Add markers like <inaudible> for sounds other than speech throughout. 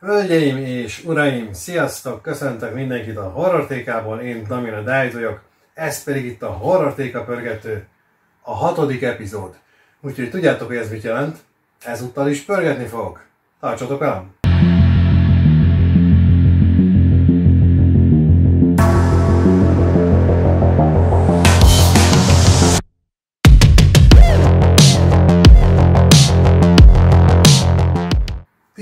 Hölgyeim és uraim, sziasztok! Köszöntök mindenkit a Horrortékából, én Damina Dájt vagyok, ez pedig itt a Horrortéka pörgető, a hatodik epizód. Úgyhogy tudjátok, hogy ez mit jelent? Ezúttal is pörgetni fogok. Tartsatok velem!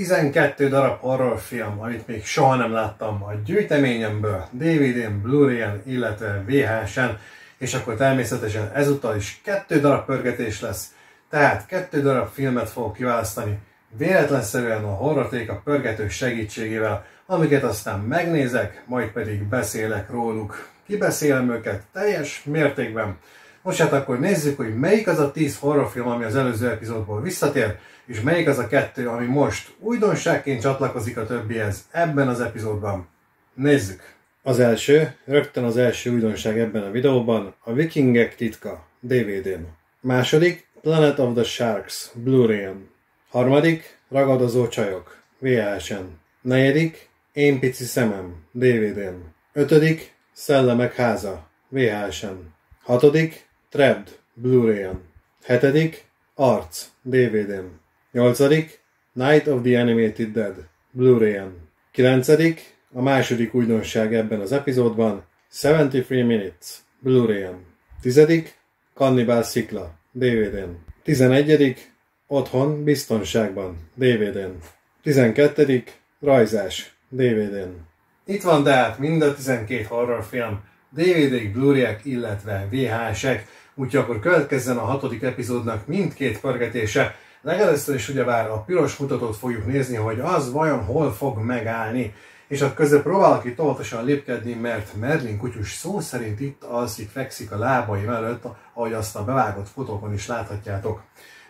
Tizenkettő darab horrorfilm, amit még soha nem láttam a gyűjteményemből, DVD-n, Blu-ray-en, illetve VHS-en, és akkor természetesen ezúttal is kettő darab pörgetés lesz, tehát kettő darab filmet fogok kiválasztani, véletlenszerűen a horrortéka pörgető segítségével, amiket aztán megnézek, majd pedig beszélek róluk. Kibeszélem őket teljes mértékben. Most hát akkor nézzük, hogy melyik az a 10 horrorfilm, ami az előző epizódból visszatér, és melyik az a kettő, ami most újdonságként csatlakozik a többihez ebben az epizódban. Nézzük! Az első, rögtön az első újdonság ebben a videóban, a Vikingek titka DVD-n. Második, Planet of the Sharks Blu-ray-en. Harmadik, Ragadozó csajok VHS-en. Negyedik, Én pici szemem DVD-n. Ötödik, Szellemek háza VHS-en. Hatodik, Trapped Blu-ray-en. Hetedik, Arc DVD-n. Nyolcadik, Night of the Animated Dead Blu-ray-en. Kilencedik, a második újdonság ebben az epizódban, 73 Minutes Blu-ray-en. Tizedik, Cannibal Szikla DVD-n. Tizenegyedik, Otthon biztonságban DVD-n. Tizenkettedik, Rajzás DVD-n. Itt van tehát mind a 12 horrorfilm, DVD-k, Blu-ray-ek, illetve VHS-ek, úgyhogy akkor következzen a hatodik epizódnak mindkét pörgetése. Legelőször is ugyebár a piros mutatót fogjuk nézni, hogy az vajon hol fog megállni. És akkor közben próbálok itt óvatosan lépkedni, mert Merlin kutyus szó szerint itt alszik, fekszik a lábai mellett, ahogy azt a bevágott fotókon is láthatjátok.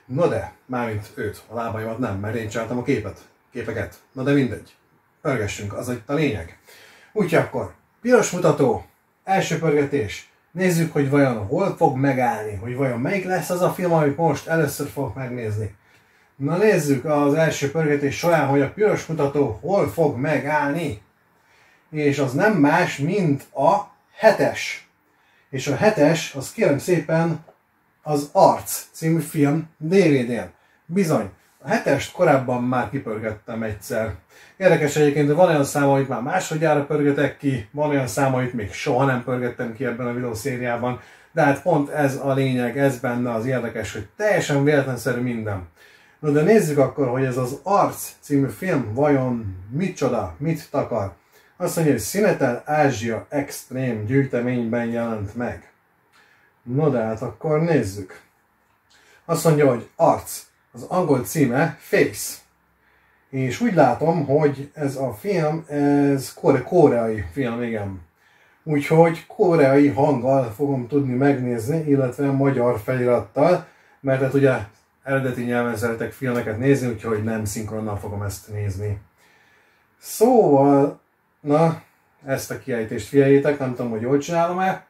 No de, mármint őt, a lábaimat nem, mert én csináltam a képet, képeket. Na de mindegy. Pörgessünk, az itt a lényeg. Úgyhogy akkor, piros mutató, első pörgetés. Nézzük, hogy vajon hol fog megállni, hogy vajon melyik lesz az a film, amit most először fogok megnézni. Na nézzük az első pörgetés során, hogy a piros mutató hol fog megállni. És az nem más, mint a hetes. És a hetes, az kérem szépen az Arc című film DVD-n. Bizony, a hetest korábban már kipörgettem egyszer. Érdekes egyébként, de van olyan szám, amit már másodjára pörgetek ki, van olyan szám, amit még soha nem pörgettem ki ebben a videószériában, de hát pont ez a lényeg, ez benne az érdekes, hogy teljesen véletlenszerű minden. Na de nézzük akkor, hogy ez az Arc című film vajon micsoda, mit takar. Azt mondja, hogy Szünetel Ázsia Extrém gyűjteményben jelent meg. No de hát akkor nézzük. Azt mondja, hogy Arc. Az angol címe Face. És úgy látom, hogy ez a film, ez kore- koreai film, igen. Úgyhogy koreai hanggal fogom tudni megnézni, illetve magyar felirattal, mert hát ugye eredeti nyelven szeretek filmeket nézni, úgyhogy nem szinkronnal fogom ezt nézni. Szóval, na, ezt a kiejtést figyeljétek, nem tudom, hogy jól csinálom-e.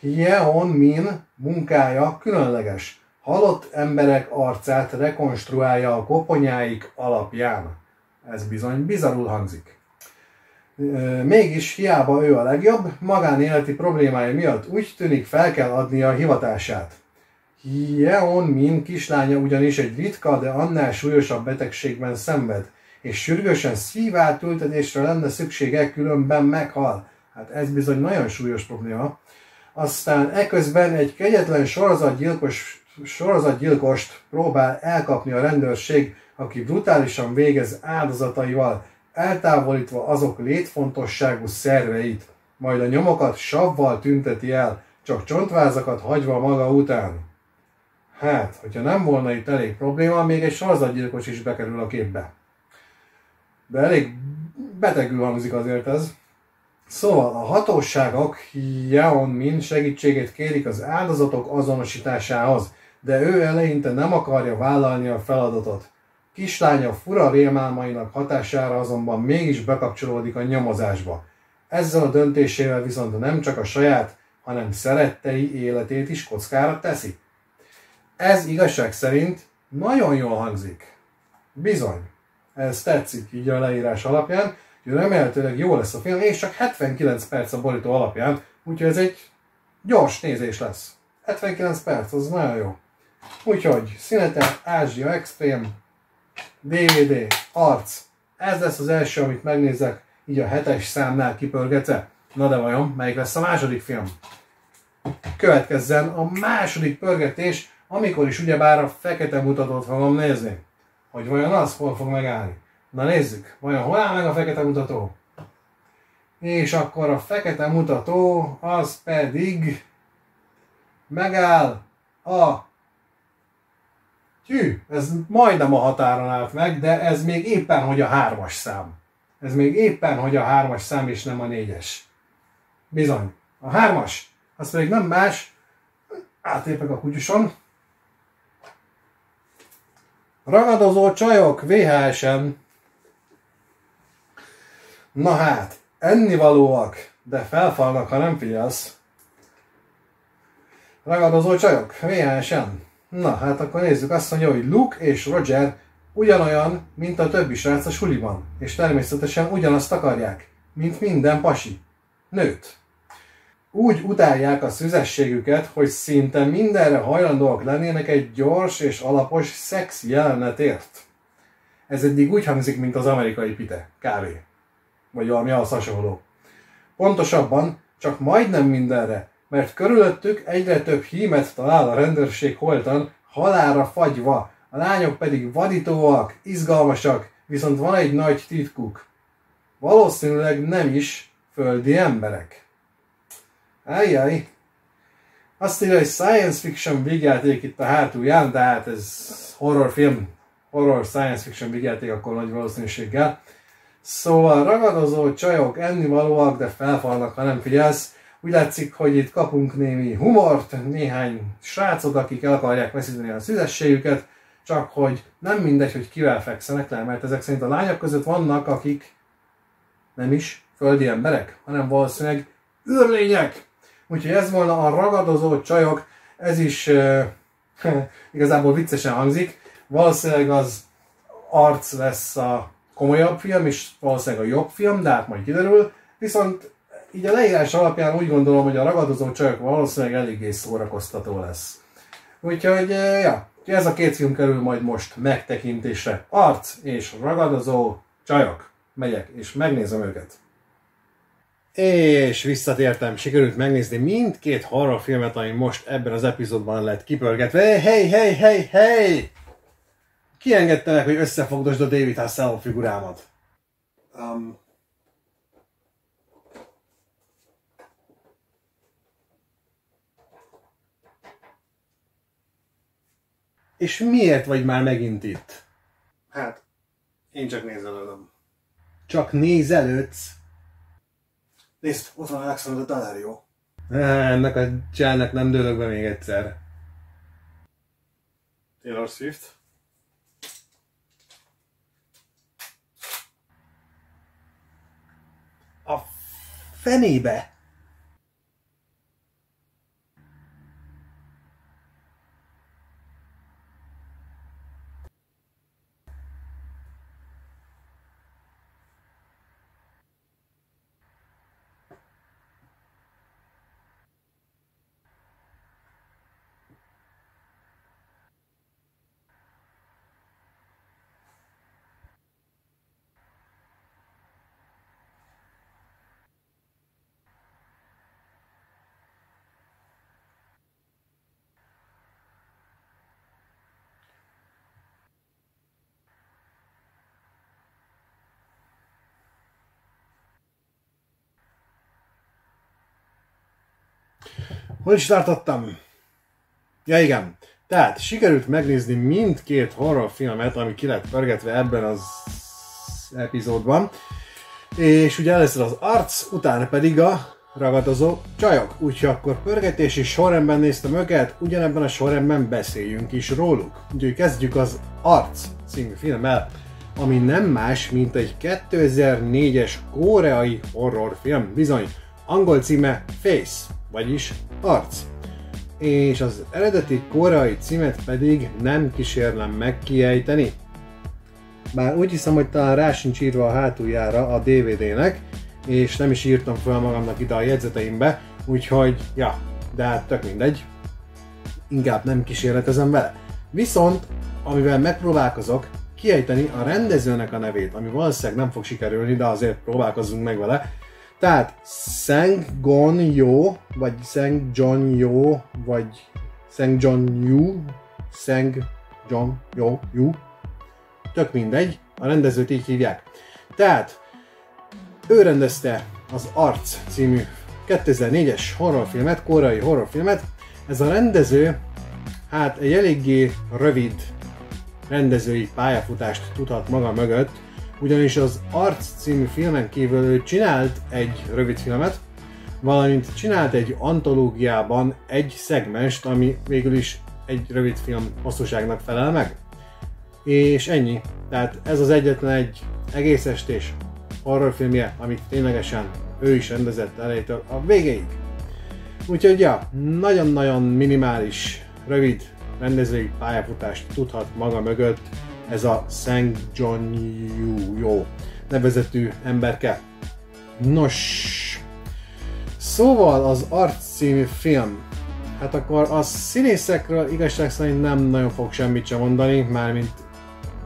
Hyeon Min munkája különleges. Halott emberek arcát rekonstruálja a koponyáik alapján. Ez bizony bizarul hangzik. Mégis hiába ő a legjobb, magánéleti problémája miatt úgy tűnik fel kell adnia a hivatását. Jeon Min kislánya ugyanis egy ritka, de annál súlyosabb betegségben szenved, és sürgősen szívátültetésre lenne szüksége, különben meghal. Hát ez bizony nagyon súlyos probléma. Aztán eközben egy kegyetlen sorozatgyilkos, sorozatgyilkost próbál elkapni a rendőrség, aki brutálisan végez áldozataival, eltávolítva azok létfontosságú szerveit, majd a nyomokat savval tünteti el, csak csontvázakat hagyva maga után. Hát, hogyha nem volna itt elég probléma, még egy sorozatgyilkos is bekerül a képbe. De elég betegül hangzik azért ez. Szóval a hatóságok Jeon Min segítségét kérik az áldozatok azonosításához, de ő eleinte nem akarja vállalni a feladatot. Kislánya fura rémálmainak hatására azonban mégis bekapcsolódik a nyomozásba. Ezzel a döntésével viszont nem csak a saját, hanem szerettei életét is kockára teszi. Ez igazság szerint nagyon jól hangzik. Bizony. ez tetszik így a leírás alapján, úgyhogy remélhetőleg jó lesz a film, és csak 79 perc a borító alapján, úgyhogy ez egy gyors nézés lesz. 79 perc, az nagyon jó. Úgyhogy Szünetel, Ázsia Extreme, DVD, arc. Ez lesz az első, amit megnézek, így a hetes számnál kipörgetve. Na de vajon, melyik lesz a második film? Következzen a második pörgetés, amikor is ugyebár a fekete mutatót fogom nézni. Hogy vajon az hol fog megállni. Na nézzük, vajon hol áll meg a fekete mutató? És akkor a fekete mutató az pedig megáll a Hű, ez majdnem a határon állt meg, de ez még éppen, hogy a hármas szám. Ez még éppen, hogy a hármas szám, és nem a négyes. Bizony. A hármas, az pedig nem más, átépek a kutyuson. Ragadozó csajok VHS-en. Na hát, ennivalóak, de felfalnak, ha nem figyelsz. Ragadozó csajok VHS-en. Na, hát akkor nézzük. Azt mondja, hogy Luke és Roger ugyanolyan, mint a többi srác a suliban. És természetesen ugyanazt akarják, mint minden pasi. Nőt. Úgy utálják a szüzességüket, hogy szinte mindenre hajlandóak lennének egy gyors és alapos szex jelenetért. Ez eddig úgy hangzik, mint az amerikai pite, kávé. Vagy valami az hasonló. Pontosabban, csak majdnem mindenre, mert körülöttük egyre több hímet talál a rendőrség holtan, halára fagyva, a lányok pedig vadítóak, izgalmasak, viszont van egy nagy titkuk. Valószínűleg nem is földi emberek. Ajjaj. Azt írja, hogy science fiction végjáték itt a hátulján, de hát ez horrorfilm, horror science fiction végjáték akkor nagy valószínűséggel. Szóval ragadozó csajok ennivalóak, de felfalnak, ha nem figyelsz. Úgy látszik, hogy itt kapunk némi humort, néhány srácot, akik el akarják veszíteni a szüzességüket, csak hogy nem mindegy, hogy kivel fekszenek le, mert ezek szerint a lányok között vannak, akik nem is földi emberek, hanem valószínűleg űrlények. Úgyhogy ez volna a ragadozó csajok, ez is uh, <laughs> igazából viccesen hangzik. Valószínűleg az arc lesz a komolyabb film, és valószínűleg a jobb film, de hát majd kiderül. Viszont így a leírás alapján úgy gondolom, hogy a ragadozó csajok valószínűleg eléggé szórakoztató lesz. Úgyhogy, ja, ez a két film kerül majd most megtekintésre. Arc és ragadozó csajok. Megyek és megnézem őket. És visszatértem, sikerült megnézni mindkét horrorfilmet, ami most ebben az epizódban lett kipörgetve. Hey, hey, hey, hey! Ki engedte meg, hogy összefogdosd a David Hasselhoff figurámat? Um, És miért vagy már megint itt? Hát, én csak nézelődöm. Csak nézelődsz? Nézd, ott van Alexander Daddario. Ennek a cselnek nem dőlök be még egyszer. Taylor Swift. A fenébe! Hol is tartottam? Ja igen. Tehát sikerült megnézni mindkét horrorfilmet, ami ki lett pörgetve ebben az epizódban. És ugye először az arc, utána pedig a ragadozó csajok. Úgyhogy akkor pörgetési sorrendben néztem őket, ugyanebben a sorrendben beszéljünk is róluk. Úgyhogy kezdjük az Arc című filmmel, ami nem más, mint egy 2004-es koreai horrorfilm. Bizony, angol címe Face vagyis arc. És az eredeti koreai címet pedig nem kísérlem meg kiejteni. bár úgy hiszem, hogy talán rá sincs írva a hátuljára a DVD-nek, és nem is írtam fel magamnak ide a jegyzeteimbe, úgyhogy, ja, de hát tök mindegy, inkább nem kísérletezem vele. Viszont, amivel megpróbálkozok, kiejteni a rendezőnek a nevét, ami valószínűleg nem fog sikerülni, de azért próbálkozzunk meg vele. Tehát Gon Yo, vagy Sang John Yo, vagy Sang John Yu, Sang John Yo, Yu, tök mindegy, a rendezőt így hívják. Tehát ő rendezte az Arc című 2004-es horrorfilmet, koreai horrorfilmet. Ez a rendező, hát egy eléggé rövid rendezői pályafutást tudhat maga mögött, ugyanis az Arc című filmen kívül ő csinált egy rövid filmet, valamint csinált egy antológiában egy szegmest, ami végül is egy rövid film hosszúságnak felel meg. És ennyi. Tehát ez az egyetlen egy egész estés horrorfilmje, amit ténylegesen ő is rendezett elejétől a végéig. Úgyhogy ja, nagyon-nagyon minimális, rövid rendezői pályafutást tudhat maga mögött ez a Sang John Yu nevezetű emberke. Nos, szóval az Arc című film, hát akkor a színészekről igazság szerint nem nagyon fog semmit sem mondani, mármint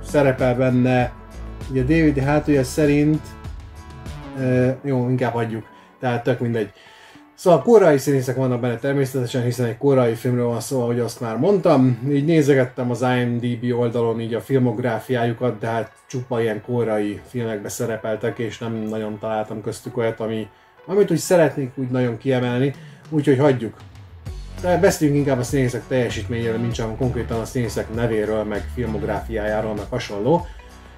szerepel benne, ugye David hátulja szerint, e, jó, inkább hagyjuk, tehát tök mindegy. Szóval korai színészek vannak benne természetesen, hiszen egy korai filmről van szó, ahogy azt már mondtam. Így nézegettem az IMDb oldalon így a filmográfiájukat, de hát csupa ilyen korai filmekbe szerepeltek, és nem nagyon találtam köztük olyat, ami, amit úgy szeretnék úgy nagyon kiemelni, úgyhogy hagyjuk. De beszéljünk inkább a színészek teljesítményéről, mint sem konkrétan a színészek nevéről, meg filmográfiájáról, meg hasonló.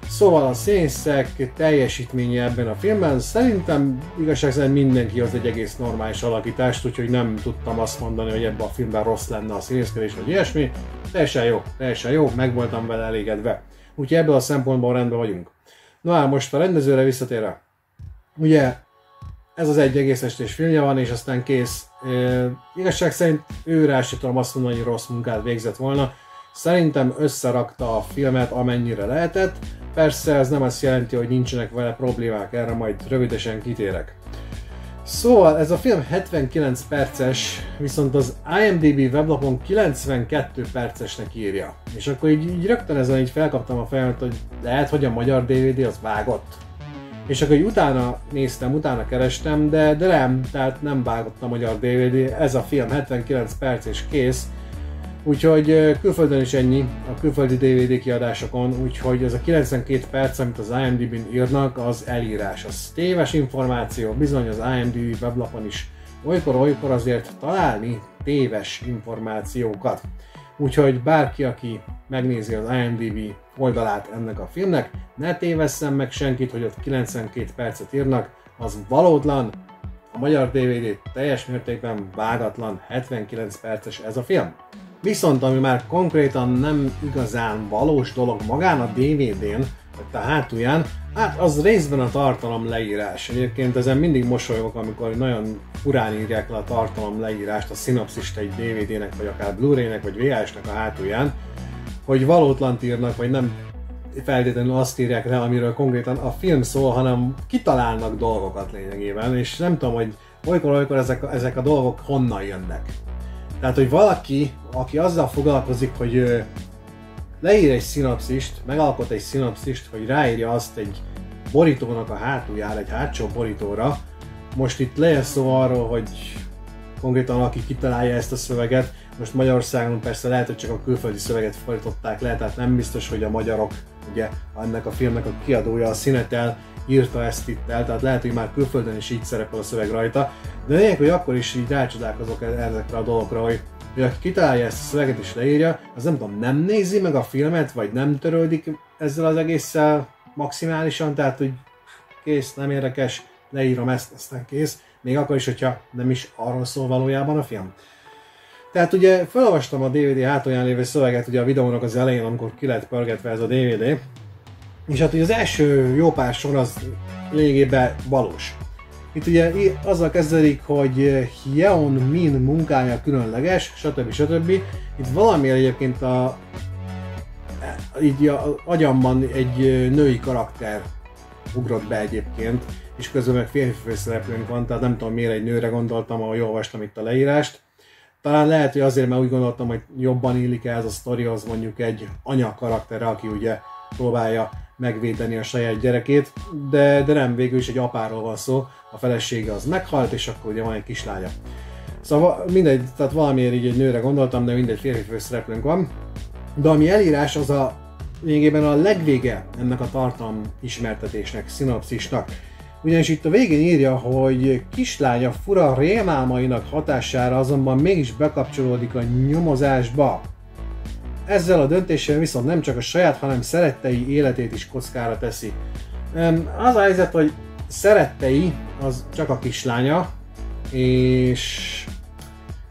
Szóval a színészek teljesítménye ebben a filmben szerintem igazság szerint mindenki az egy egész normális alakítást, úgyhogy nem tudtam azt mondani, hogy ebben a filmben rossz lenne a színészkedés vagy ilyesmi. Teljesen jó, teljesen jó, meg voltam vele elégedve. Úgyhogy ebből a szempontból rendben vagyunk. Na hát most a rendezőre visszatérve. Ugye ez az egy egész estés filmje van, és aztán kész. E, igazság szerint ő rá sem tudom azt mondani, hogy rossz munkát végzett volna. Szerintem összerakta a filmet amennyire lehetett, Persze ez nem azt jelenti, hogy nincsenek vele problémák, erre majd rövidesen kitérek. Szóval ez a film 79 perces, viszont az IMDb weblapon 92 percesnek írja. És akkor így, így rögtön ezen így felkaptam a fejemet, hogy lehet, hogy a magyar DVD az vágott. És akkor így utána néztem, utána kerestem, de, de nem, tehát nem vágott a magyar DVD, ez a film 79 perc és kész, Úgyhogy külföldön is ennyi, a külföldi DVD kiadásokon, úgyhogy ez a 92 perc, amit az IMDb-n írnak, az elírás. Az téves információ, bizony az IMDb weblapon is olykor-olykor azért találni téves információkat. Úgyhogy bárki, aki megnézi az IMDb oldalát ennek a filmnek, ne tévesszem meg senkit, hogy ott 92 percet írnak, az valótlan, a magyar DVD teljes mértékben vágatlan 79 perces ez a film. Viszont ami már konkrétan nem igazán valós dolog magán a DVD-n, vagy a hátulján, hát az részben a tartalom leírás. Egyébként ezen mindig mosolyogok, amikor nagyon furán írják le a tartalom leírást, a szinopszist egy DVD-nek, vagy akár Blu-ray-nek, vagy VHS-nek a hátulján, hogy valótlant írnak, vagy nem feltétlenül azt írják le, amiről konkrétan a film szól, hanem kitalálnak dolgokat lényegében, és nem tudom, hogy olykor-olykor ezek, ezek a dolgok honnan jönnek. Tehát, hogy valaki, aki azzal foglalkozik, hogy leír egy szinapszist, megalkot egy szinapszist, hogy ráírja azt egy borítónak a hátuljára, egy hátsó borítóra, most itt legyen szó arról, hogy konkrétan aki kitalálja ezt a szöveget, most Magyarországon persze lehet, hogy csak a külföldi szöveget fordították le, tehát nem biztos, hogy a magyarok, ugye ennek a filmnek a kiadója, a Színetel írta ezt itt el, tehát lehet, hogy már külföldön is így szerepel a szöveg rajta, de lényeg, hogy akkor is így rácsodálkozok e- ezekre a dolgokra, hogy, hogy aki kitalálja ezt a szöveget és leírja, az nem tudom, nem nézi meg a filmet, vagy nem törődik ezzel az egésszel maximálisan, tehát hogy kész, nem érdekes, leírom ezt, aztán kész, még akkor is, hogyha nem is arról szól valójában a film. Tehát ugye felolvastam a DVD hátulján lévő szöveget ugye a videónak az elején, amikor ki lett pörgetve ez a DVD, és hát ugye az első jó pár sor az lényegében valós. Itt ugye azzal kezdődik, hogy Hyeon Min munkája különleges, stb. stb. Itt valami egyébként a így a agyamban egy női karakter ugrott be egyébként, és közben meg férfi főszereplőnk van, tehát nem tudom miért egy nőre gondoltam, ahogy olvastam itt a leírást. Talán lehet, hogy azért, mert úgy gondoltam, hogy jobban illik ez a sztorihoz mondjuk egy anya karakter, aki ugye próbálja megvédeni a saját gyerekét, de, de nem, végül is egy apáról van szó, a felesége az meghalt, és akkor ugye van egy kislánya. Szóval mindegy, tehát valamiért így egy nőre gondoltam, de mindegy férfi főszereplőnk van. De ami elírás, az a lényegében a legvége ennek a tartalom ismertetésnek, szinopszisnak. Ugyanis itt a végén írja, hogy kislánya fura rémálmainak hatására azonban mégis bekapcsolódik a nyomozásba. Ezzel a döntéssel viszont nem csak a saját, hanem szerettei életét is kockára teszi. Az a helyzet, hogy szerettei az csak a kislánya, és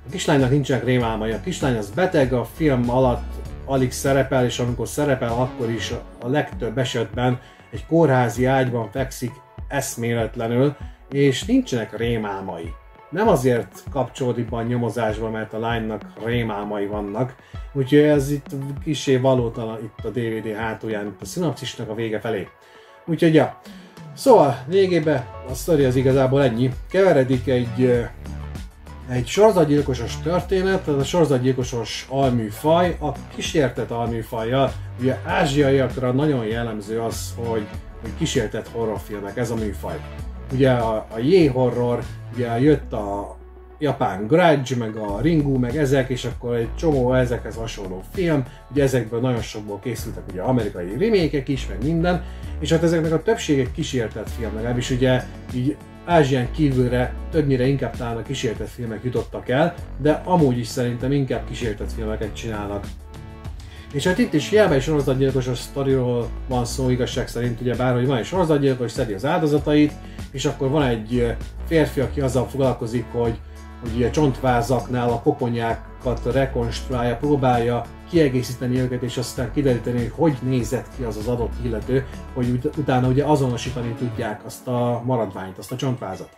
a kislánynak nincsenek rémálmai. A kislány az beteg, a film alatt alig szerepel, és amikor szerepel, akkor is a legtöbb esetben egy kórházi ágyban fekszik eszméletlenül, és nincsenek rémálmai. Nem azért kapcsolódik be a nyomozásba, mert a lánynak rémálmai vannak, úgyhogy ez itt kisé valótalan itt a DVD hátulján, itt a szinapszisnak a vége felé. Úgyhogy ja, Szóval végében a sztori az igazából ennyi. Keveredik egy, egy sorozatgyilkosos történet, ez a sorozatgyilkosos alműfaj, a kísértett alműfajjal. Ugye ázsiaiakra nagyon jellemző az, hogy, hogy kísértett horrorfilmek, ez a műfaj. Ugye a, a J-horror, ugye jött a japán Grudge, meg a Ringu, meg ezek, és akkor egy csomó ezekhez hasonló film, ugye ezekből nagyon sokból készültek ugye amerikai remékek is, meg minden, és hát ezeknek a többsége kísértett film, legalábbis ugye így Ázsián kívülre többnyire inkább talán a kísértett filmek jutottak el, de amúgy is szerintem inkább kísértett filmeket csinálnak. És hát itt is hiába egy sorozatgyilkosos sztoriról van szó igazság szerint, ugye bár hogy van egy sorozatgyilkos, szedi az áldozatait, és akkor van egy férfi, aki azzal foglalkozik, hogy hogy a csontvázaknál a koponyákat rekonstruálja, próbálja kiegészíteni őket, és aztán kideríteni, hogy hogy nézett ki az az adott illető, hogy ut- utána ugye azonosítani tudják azt a maradványt, azt a csontvázat.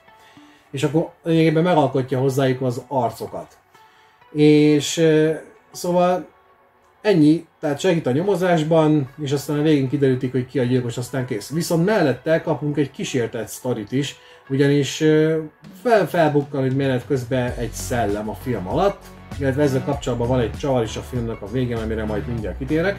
És akkor lényegében megalkotja hozzájuk az arcokat. És szóval ennyi, tehát segít a nyomozásban, és aztán a végén kiderítik, hogy ki a gyilkos, aztán kész. Viszont mellette kapunk egy kísértett sztorit is, ugyanis fel, felbukkan, hogy menet közben egy szellem a film alatt, illetve ezzel kapcsolatban van egy csavar is a filmnek a végén, amire majd mindjárt kitérek.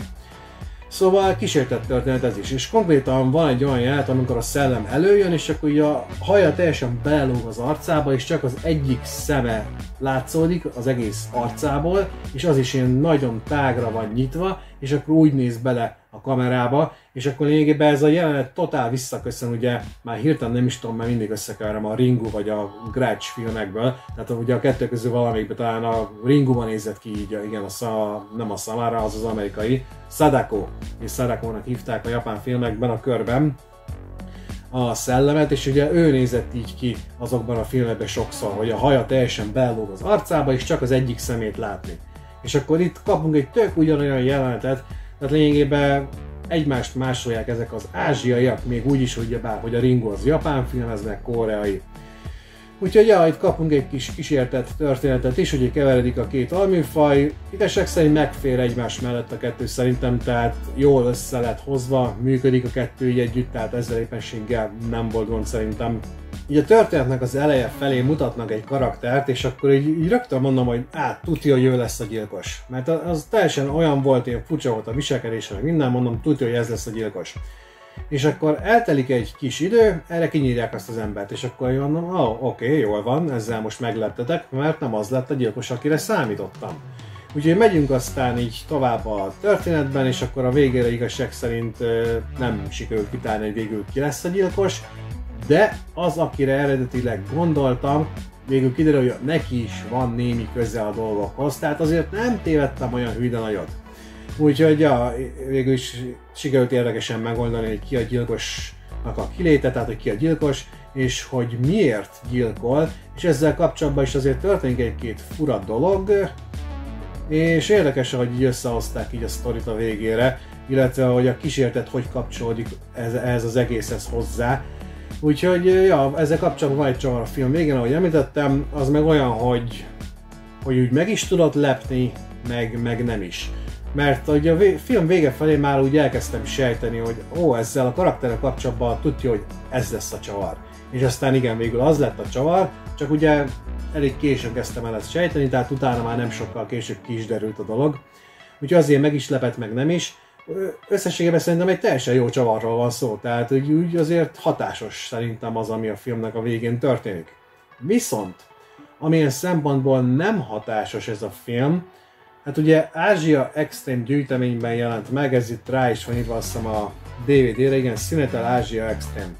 Szóval kísértett történet ez is, és konkrétan van egy olyan jelenet, amikor a szellem előjön, és akkor ugye a haja teljesen belóg az arcába, és csak az egyik szeme látszódik az egész arcából, és az is ilyen nagyon tágra van nyitva, és akkor úgy néz bele a kamerába, és akkor lényegében ez a jelenet totál visszaköszön, ugye már hirtelen nem is tudom, mert mindig összekeverem a Ringu vagy a Grudge filmekből, tehát ugye a kettő közül valamelyikben talán a Ringu-ban nézett ki így, igen, a szá, nem a Samara, az az amerikai, Sadako, és Sadako-nak hívták a japán filmekben a körben, a szellemet, és ugye ő nézett így ki azokban a filmekben sokszor, hogy a haja teljesen belóg az arcába, és csak az egyik szemét látni. És akkor itt kapunk egy tök ugyanolyan jelenetet, tehát lényegében egymást másolják ezek az ázsiaiak, még úgy is, hogy, bár, hogy a Ringo az japán film, ez meg koreai. Úgyhogy ja, itt kapunk egy kis kísértett történetet is, hogy keveredik a két alműfaj. Igazság szerint megfér egymás mellett a kettő szerintem, tehát jól össze lett hozva, működik a kettő így együtt, tehát ezzel éppenséggel nem volt gond szerintem. Így a történetnek az eleje felé mutatnak egy karaktert, és akkor így, így rögtön mondom, hogy át, tudja, hogy ő lesz a gyilkos. Mert az teljesen olyan volt, ilyen furcsa volt a viselkedése, meg minden, mondom, tudja, hogy ez lesz a gyilkos. És akkor eltelik egy kis idő, erre kinyírják azt az embert, és akkor én mondom, oh, oké, okay, jól van, ezzel most megleptetek, mert nem az lett a gyilkos, akire számítottam. Úgyhogy megyünk aztán így tovább a történetben, és akkor a végére igazság szerint nem sikerült kitálni, hogy végül ki lesz a gyilkos, de az, akire eredetileg gondoltam, végül kiderül, hogy neki is van némi köze a dolgokhoz, tehát azért nem tévedtem olyan hűde nagyot. Úgyhogy ja, végül is sikerült érdekesen megoldani, hogy ki a gyilkosnak a kiléte, tehát hogy ki a gyilkos, és hogy miért gyilkol, és ezzel kapcsolatban is azért történik egy-két fura dolog, és érdekes, hogy így összehozták így a sztorit a végére, illetve hogy a kísértet hogy kapcsolódik ez, ez az egészhez hozzá. Úgyhogy ja, ezzel kapcsolatban van egy csavar a film végén, ahogy említettem, az meg olyan, hogy, hogy úgy meg is tudott lepni, meg, meg nem is. Mert ugye a film vége felé már úgy elkezdtem sejteni, hogy ó, ezzel a karakterek kapcsolatban tudja, hogy ez lesz a csavar. És aztán igen, végül az lett a csavar, csak ugye elég későn kezdtem el ezt sejteni, tehát utána már nem sokkal később ki is derült a dolog. Úgyhogy azért meg is lepett, meg nem is. Összességében szerintem egy teljesen jó csavarról van szó, tehát úgy, úgy azért hatásos szerintem az, ami a filmnek a végén történik. Viszont, amilyen szempontból nem hatásos ez a film, hát ugye Ázsia Extreme gyűjteményben jelent meg, ez itt rá is van írva azt hiszem a DVD-re, igen, Szünetel Ázsia Extreme.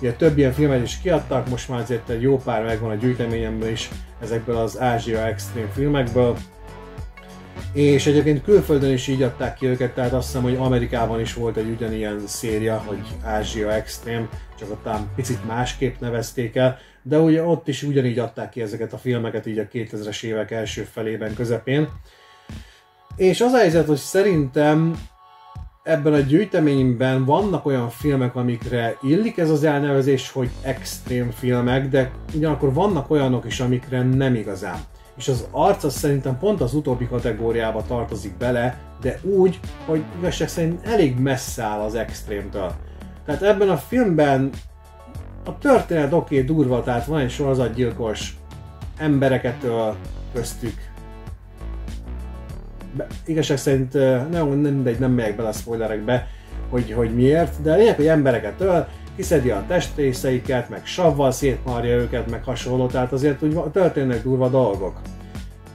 Ugye több ilyen filmet is kiadtak, most már azért egy jó pár megvan a gyűjteményemben is ezekből az Ázsia Extreme filmekből. És egyébként külföldön is így adták ki őket, tehát azt hiszem, hogy Amerikában is volt egy ugyanilyen széria, hogy Ázsia Extreme, csak ott picit másképp nevezték el, de ugye ott is ugyanígy adták ki ezeket a filmeket így a 2000-es évek első felében, közepén. És az a helyzet, hogy szerintem ebben a gyűjteményben vannak olyan filmek, amikre illik ez az elnevezés, hogy extrém filmek, de ugyanakkor vannak olyanok is, amikre nem igazán. És az arc az szerintem pont az utóbbi kategóriába tartozik bele, de úgy, hogy igazság szerint elég messze áll az extrémtől. Tehát ebben a filmben a történet oké, okay, durva, tehát van egy sorozatgyilkos embereket köztük. Igazság szerint nem, nem mindegy, nem megyek bele a spoilerekbe, hogy, hogy miért, de lényeg, hogy embereket öl, kiszedi a testrészeiket, meg savval szétmarja őket, meg hasonló, tehát azért úgy történnek durva dolgok.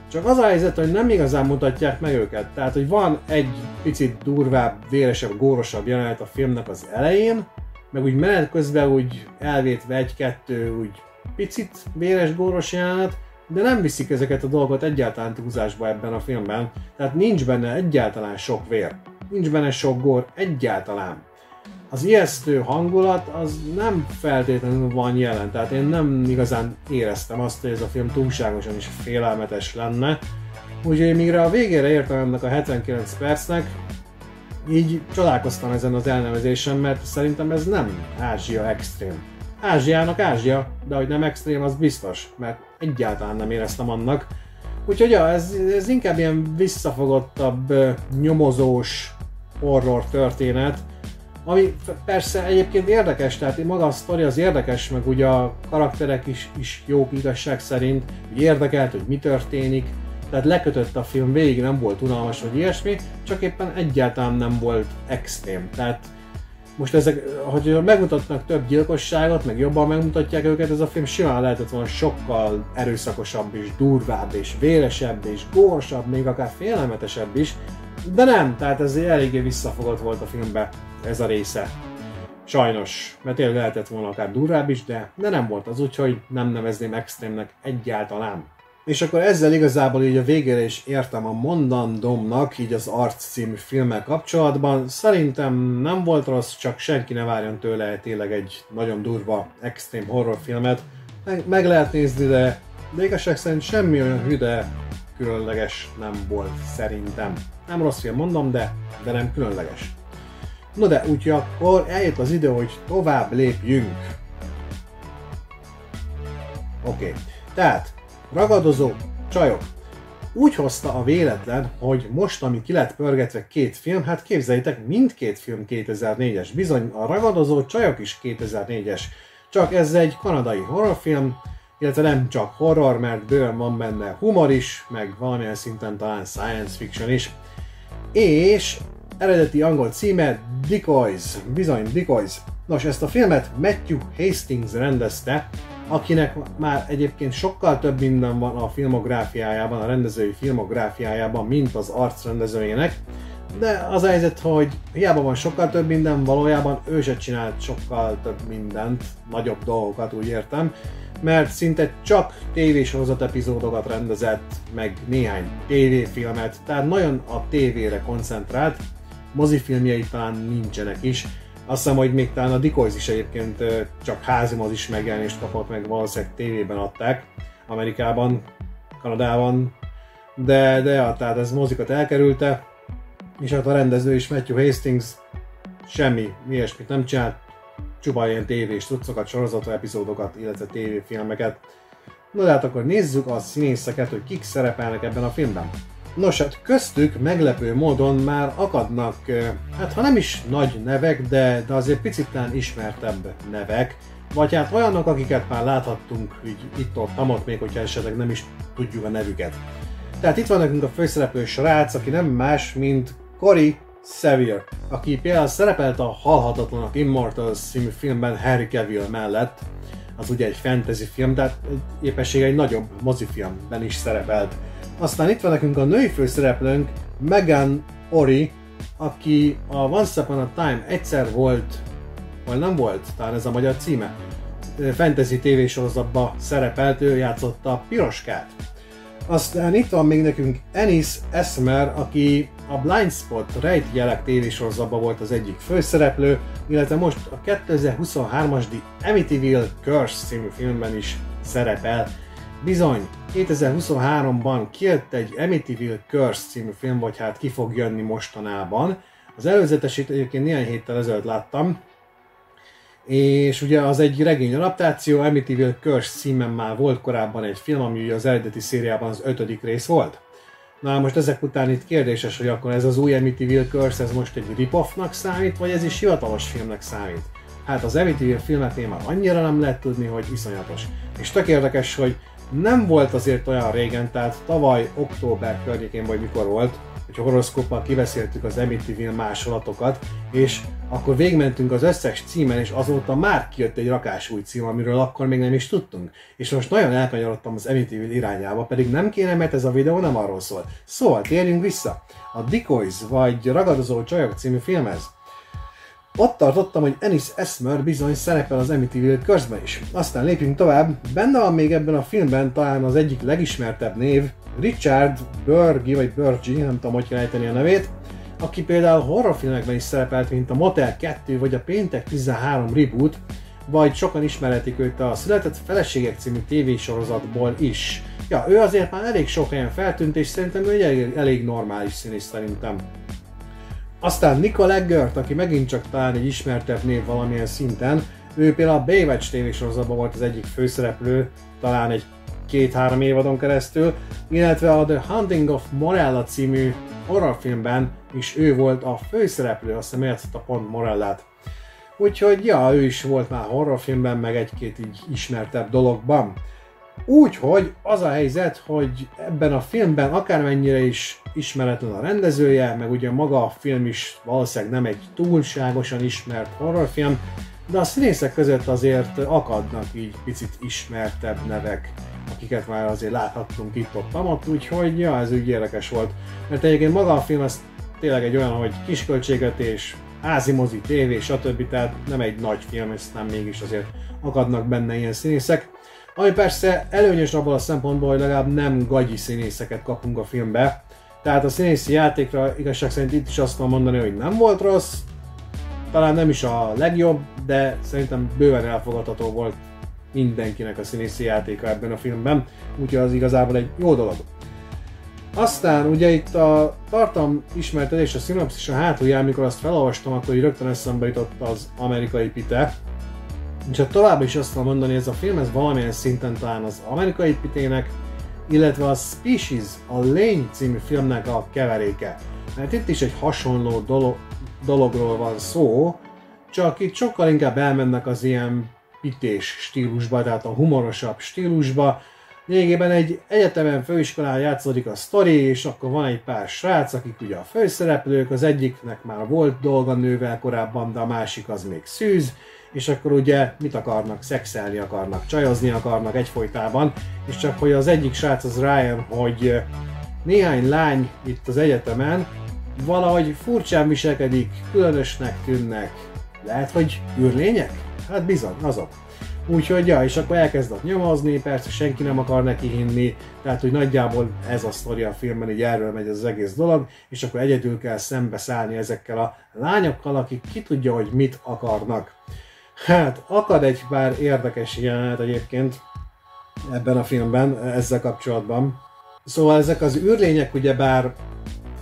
Csak az a helyzet, hogy nem igazán mutatják meg őket. Tehát, hogy van egy picit durvább, véresebb, górosabb jelenet a filmnek az elején, meg úgy menet közben úgy elvétve egy-kettő úgy picit véres, góros jelenet, de nem viszik ezeket a dolgokat egyáltalán túlzásba ebben a filmben, tehát nincs benne egyáltalán sok vér, nincs benne sok gór egyáltalán. Az ijesztő hangulat az nem feltétlenül van jelen, tehát én nem igazán éreztem azt, hogy ez a film túlságosan is félelmetes lenne, úgyhogy mire a végére értem ennek a 79 percnek, így csodálkoztam ezen az elnevezésen, mert szerintem ez nem Ázsia extrém. Ázsiának Ázsia, de hogy nem extrém, az biztos, mert egyáltalán nem éreztem annak. Úgyhogy ja, ez, ez inkább ilyen visszafogottabb, nyomozós horror történet, ami persze egyébként érdekes, tehát maga a sztori az érdekes, meg ugye a karakterek is, is jók igazság szerint, hogy érdekelt, hogy mi történik, tehát lekötött a film, végig nem volt unalmas, vagy ilyesmi, csak éppen egyáltalán nem volt extrém. Tehát most ezek, hogy megmutatnak több gyilkosságot, meg jobban megmutatják őket, ez a film simán lehetett volna sokkal erőszakosabb és durvább és véresebb és górsabb, még akár félelmetesebb is, de nem, tehát ez eléggé visszafogott volt a filmbe ez a része. Sajnos, mert tényleg lehetett volna akár durvább is, de, de nem volt az, úgyhogy nem nevezném extrémnek egyáltalán. És akkor ezzel igazából így a végére is értem a mondandomnak, így az Arc című filmmel kapcsolatban. Szerintem nem volt rossz, csak senki ne várjon tőle tényleg egy nagyon durva, extrém horrorfilmet. Meg, meg lehet nézni, de, igazság szerint semmi olyan hüde, különleges nem volt szerintem. Nem rossz film mondom, de, de nem különleges. No de úgyhogy akkor eljött az idő, hogy tovább lépjünk. Oké, okay. tehát ragadozó csajok. Úgy hozta a véletlen, hogy most, ami ki lett pörgetve két film, hát képzeljétek, mindkét film 2004-es. Bizony, a ragadozó csajok is 2004-es. Csak ez egy kanadai horrorfilm, illetve nem csak horror, mert bőven van benne humor is, meg valamilyen szinten talán science fiction is. És eredeti angol címe Decoys, bizony Decoys. Nos, ezt a filmet Matthew Hastings rendezte, akinek már egyébként sokkal több minden van a filmográfiájában, a rendezői filmográfiájában, mint az arcrendezőjének, de az helyzet, hogy hiába van sokkal több minden, valójában ő se csinált sokkal több mindent, nagyobb dolgokat úgy értem, mert szinte csak tévésorozat epizódokat rendezett, meg néhány tévéfilmet, tehát nagyon a tévére koncentrált, mozifilmjei talán nincsenek is, azt hiszem, hogy még talán a Decoys is egyébként csak házi mozis megjelenést kapott, meg valószínűleg tévében adták Amerikában, Kanadában, de, de ja, tehát ez mozikat elkerülte, és hát a rendező is Matthew Hastings semmi ilyesmit nem csinált, csupa ilyen tévés tudszokat, sorozat epizódokat, illetve tévéfilmeket. Na de hát akkor nézzük a színészeket, hogy kik szerepelnek ebben a filmben. Nos, hát köztük meglepő módon már akadnak, hát ha nem is nagy nevek, de, de azért picitán ismertebb nevek, vagy hát olyanok, akiket már láthattunk így itt-ott, amott még, hogyha esetleg nem is tudjuk a nevüket. Tehát itt van nekünk a főszereplő srác, aki nem más, mint Cory Sevier, aki például szerepelt a Halhatatlanak Immortals című filmben Harry Cavill mellett, az ugye egy fantasy film, tehát épesség egy nagyobb mozifilmben is szerepelt. Aztán itt van nekünk a női főszereplőnk, Megan Ori, aki a Once Upon a Time egyszer volt, vagy nem volt, talán ez a magyar címe, fantasy tévésorozatban szerepelt, ő játszotta a Piroskát. Aztán itt van még nekünk Ennis Esmer, aki a Blind Spot rejtjelek tévésorozatban volt az egyik főszereplő, illetve most a 2023-as The Amityville Curse című filmben is szerepel. Bizony, 2023-ban kijött egy Amityville Curse című film, vagy hát ki fog jönni mostanában. Az előzetesét egyébként néhány héttel ezelőtt láttam, és ugye az egy regény adaptáció, Amityville Curse címen már volt korábban egy film, ami az eredeti szériában az ötödik rész volt. Na most ezek után itt kérdéses, hogy akkor ez az új Amityville Curse, ez most egy rip-offnak számít, vagy ez is hivatalos filmnek számít? Hát az Amityville filmet én már annyira nem lehet tudni, hogy iszonyatos. És tök érdekes, hogy nem volt azért olyan régen, tehát tavaly október környékén, vagy mikor volt, hogy a horoszkóppal kiveszéltük az Amityville másolatokat, és akkor végmentünk az összes címen, és azóta már kijött egy rakás új cím, amiről akkor még nem is tudtunk. És most nagyon elkanyarodtam az Amityville irányába, pedig nem kéne, mert ez a videó nem arról szól. Szóval térjünk vissza. A Decoys, vagy Ragadozó Csajok című filmhez. Ott tartottam, hogy Ennis Esmer bizony szerepel az Amityville Curse-ben is. Aztán lépjünk tovább. Benne van még ebben a filmben talán az egyik legismertebb név, Richard Burgi, vagy Burgi, nem tudom, hogy kell a nevét, aki például horrorfilmekben is szerepelt, mint a Motel 2 vagy a Péntek 13 reboot, vagy sokan ismeretik őt a Született Feleségek című tévésorozatból is. Ja, ő azért már elég sok helyen feltűnt, és szerintem ő egy elég, elég normális színész szerintem. Aztán Nicole Eggert, aki megint csak talán egy ismertebb név valamilyen szinten, ő például a Baywatch tévésorozatban volt az egyik főszereplő, talán egy két-három évadon keresztül, illetve a The Hunting of Morella című horrorfilmben is ő volt a főszereplő, azt hiszem a pont Morellát. Úgyhogy ja, ő is volt már horrorfilmben, meg egy-két így ismertebb dologban. Úgyhogy az a helyzet, hogy ebben a filmben akármennyire is ismeretlen a rendezője, meg ugye maga a film is valószínűleg nem egy túlságosan ismert horrorfilm, de a színészek között azért akadnak így picit ismertebb nevek, akiket már azért láthattunk itt-ott, ott, úgyhogy ja, ez úgy érdekes volt. Mert egyébként maga a film az tényleg egy olyan, hogy kisköltségvetés, házi mozi, tévé, stb. Tehát nem egy nagy film, és nem mégis azért akadnak benne ilyen színészek. Ami persze előnyös abból a szempontból, hogy legalább nem gagyi színészeket kapunk a filmbe. Tehát a színészi játékra igazság szerint itt is azt mondani, hogy nem volt rossz, talán nem is a legjobb, de szerintem bőven elfogadható volt mindenkinek a színészi játéka ebben a filmben, úgyhogy az igazából egy jó dolog. Aztán ugye itt a tartalom ismertetés, a szinopszis a hátulján, amikor azt felolvastam, akkor így rögtön eszembe jutott az amerikai pite. Hát tovább is azt tudom mondani, ez a film ez valamilyen szinten talán az amerikai pitének, illetve a Species, a Lény című filmnek a keveréke. Mert itt is egy hasonló dolog, dologról van szó, csak itt sokkal inkább elmennek az ilyen pités stílusba, tehát a humorosabb stílusba. Lényegében egy egyetemen főiskolán játszódik a sztori, és akkor van egy pár srác, akik ugye a főszereplők, az egyiknek már volt dolga nővel korábban, de a másik az még szűz, és akkor ugye mit akarnak, szexelni akarnak, csajozni akarnak egyfolytában, és csak hogy az egyik srác az Ryan, hogy néhány lány itt az egyetemen valahogy furcsán viselkedik, különösnek tűnnek. Lehet, hogy űrlények? Hát bizony, azok. Úgyhogy, ja, és akkor elkezdett nyomozni, persze senki nem akar neki hinni, tehát hogy nagyjából ez a sztori a filmben, így erről megy az egész dolog, és akkor egyedül kell szembeszállni ezekkel a lányokkal, akik ki tudja, hogy mit akarnak. Hát, akad egy pár érdekes jelenet egyébként ebben a filmben, ezzel kapcsolatban. Szóval ezek az űrlények ugyebár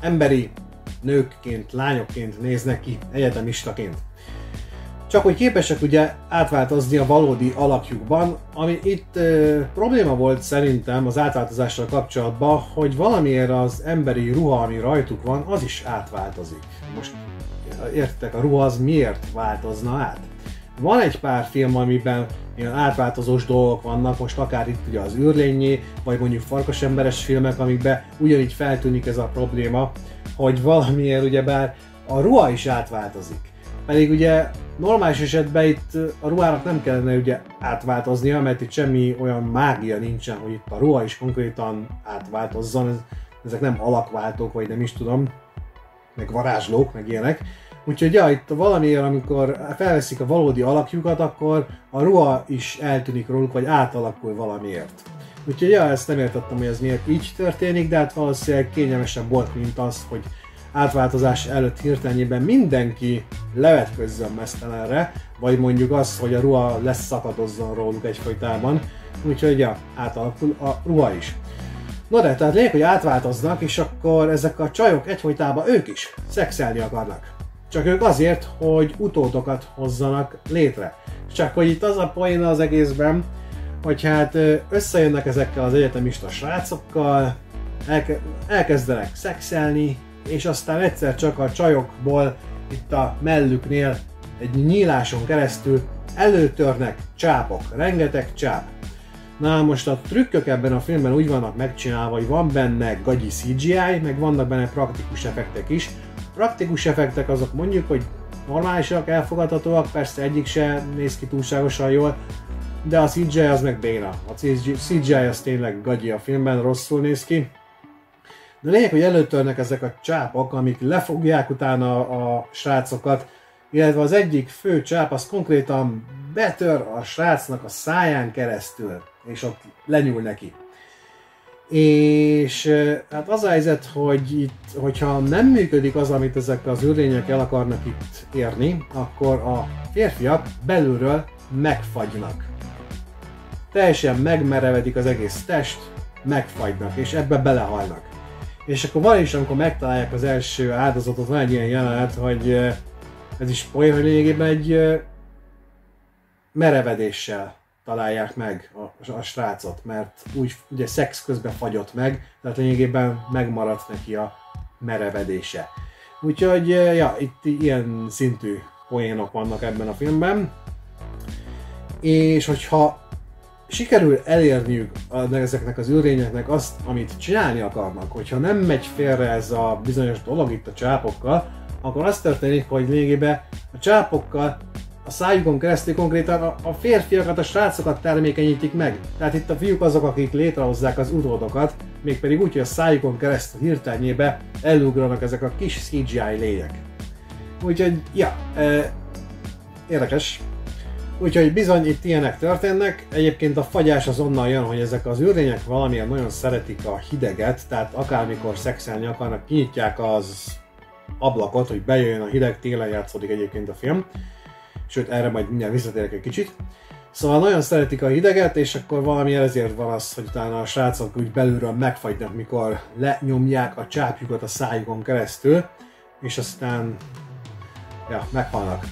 emberi nőkként, lányokként néznek ki, egyetemistaként. csak hogy képesek ugye átváltozni a valódi alakjukban, ami itt ö, probléma volt szerintem az átváltozással kapcsolatban, hogy valamiért az emberi ruha, ami rajtuk van, az is átváltozik. Most értek, a ruha az miért változna át? Van egy pár film, amiben ilyen átváltozós dolgok vannak, most akár itt ugye az űrlényé, vagy mondjuk farkasemberes filmek, amikben ugyanígy feltűnik ez a probléma, hogy valamiért ugyebár a ruha is átváltozik. Pedig ugye normális esetben itt a ruhának nem kellene ugye átváltoznia, mert itt semmi olyan mágia nincsen, hogy itt a ruha is konkrétan átváltozzon. Ezek nem alakváltók, vagy nem is tudom, meg varázslók, meg ilyenek. Úgyhogy ja, itt valamiért, amikor felveszik a valódi alakjukat, akkor a ruha is eltűnik róluk, vagy átalakul valamiért. Úgyhogy ja, ezt nem értettem, hogy ez miért így történik, de hát valószínűleg kényelmesebb volt, mint az, hogy átváltozás előtt hirtelenjében mindenki levetközzön mesztelenre, vagy mondjuk az, hogy a ruha lesz szakadozzon róluk egyfolytában. Úgyhogy ja, átalakul a ruha is. No de, tehát lényeg, hogy átváltoznak, és akkor ezek a csajok egyfolytában ők is szexelni akarnak. Csak ők azért, hogy utódokat hozzanak létre. Csak hogy itt az a poén az egészben, hogy hát összejönnek ezekkel az egyetemista srácokkal, elke- elkezdenek szexelni, és aztán egyszer csak a csajokból itt a mellüknél egy nyíláson keresztül előtörnek csápok, rengeteg csáp. Na most a trükkök ebben a filmben úgy vannak megcsinálva, hogy van benne gagyi CGI, meg vannak benne praktikus effektek is. Praktikus effektek azok mondjuk, hogy normálisak, elfogadhatóak, persze egyik se néz ki túlságosan jól, de a CGI az meg béna. A CGI az tényleg gagyi a filmben, rosszul néz ki. De lényeg, hogy előtörnek ezek a csápok, amik lefogják utána a srácokat, illetve az egyik fő csáp az konkrétan betör a srácnak a száján keresztül, és ott lenyúl neki. És hát az a helyzet, hogy itt, hogyha nem működik az, amit ezek az űrlények el akarnak itt érni, akkor a férfiak belülről megfagynak. Teljesen megmerevedik az egész test, megfagynak, és ebbe belehalnak. És akkor van is, amikor megtalálják az első áldozatot, van egy ilyen jelenet, hogy ez is poén, hogy lényegében egy merevedéssel találják meg a, a srácot, mert úgy ugye szex közben fagyott meg, tehát lényegében megmaradt neki a merevedése. Úgyhogy ja, itt ilyen szintű poénok vannak ebben a filmben. És hogyha sikerül elérniük ezeknek az űrényeknek azt, amit csinálni akarnak, hogyha nem megy félre ez a bizonyos dolog itt a csápokkal, akkor az történik, hogy lényegében a csápokkal a szájukon keresztül konkrétan a, a férfiakat, a srácokat termékenyítik meg. Tehát itt a fiúk azok, akik létrehozzák az utódokat, mégpedig úgy, hogy a szájukon keresztül hirtelenjébe elugranak ezek a kis CGI lények. Úgyhogy, ja, eh, érdekes, Úgyhogy bizony itt ilyenek történnek. Egyébként a fagyás az onnan jön, hogy ezek az űrlények valamilyen nagyon szeretik a hideget, tehát akármikor szexelni akarnak, kinyitják az ablakot, hogy bejöjjön a hideg, télen játszódik egyébként a film. Sőt, erre majd mindjárt visszatérek egy kicsit. Szóval nagyon szeretik a hideget, és akkor valami ezért van az, hogy utána a srácok úgy belülről megfagynak, mikor lenyomják a csápjukat a szájukon keresztül, és aztán ja, meghalnak.